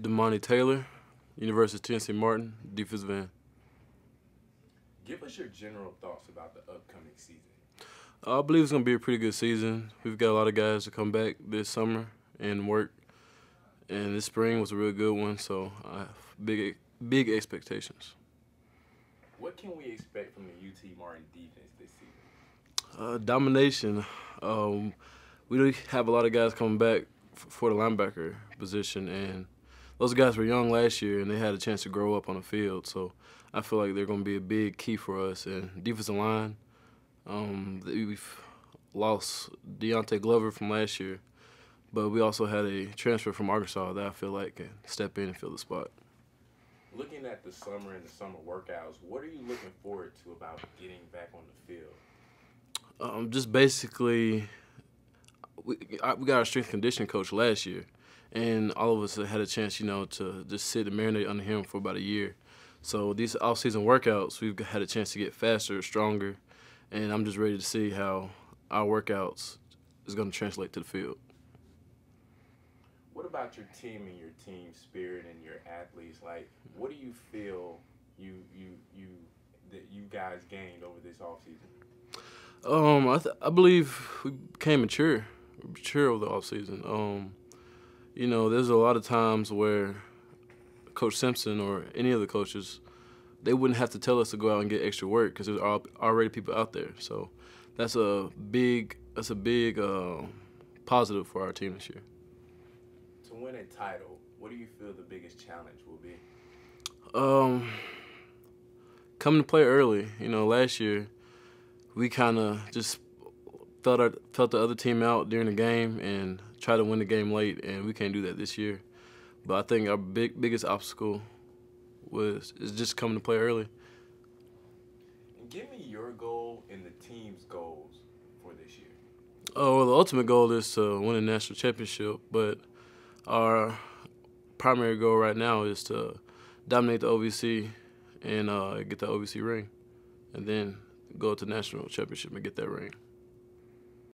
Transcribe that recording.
Damani Taylor, University of Tennessee Martin, defensive end. Give us your general thoughts about the upcoming season. I believe it's going to be a pretty good season. We've got a lot of guys to come back this summer and work. And this spring was a real good one, so I have big, big expectations. What can we expect from the UT Martin defense this season? Uh, domination. Um, we do have a lot of guys coming back for the linebacker position, and those guys were young last year, and they had a chance to grow up on the field. So I feel like they're going to be a big key for us. And defensive line, um, we've lost Deontay Glover from last year, but we also had a transfer from Arkansas that I feel like can step in and fill the spot. Looking at the summer and the summer workouts, what are you looking forward to about getting back on the field? Um, just basically, we, I, we got our strength conditioning coach last year, and all of us had a chance, you know, to just sit and marinate under him for about a year. So these off-season workouts, we've had a chance to get faster, stronger, and I'm just ready to see how our workouts is going to translate to the field. What about your team and your team spirit and your athletes? Like, what do you feel you you you that you guys gained over this offseason? Um, I, th- I believe we became mature, mature over the offseason. Um, you know, there's a lot of times where Coach Simpson or any of the coaches, they wouldn't have to tell us to go out and get extra work because there's already people out there. So that's a big that's a big uh, positive for our team this year. To win a title, what do you feel the biggest challenge will be? Um, coming to play early. You know, last year we kind of just felt our, felt the other team out during the game and try to win the game late, and we can't do that this year. But I think our big biggest obstacle was is just coming to play early. And give me your goal and the team's goals for this year. Oh, well, the ultimate goal is to win a national championship, but our primary goal right now is to dominate the OVC and uh, get the OVC ring, and then go to national championship and get that ring.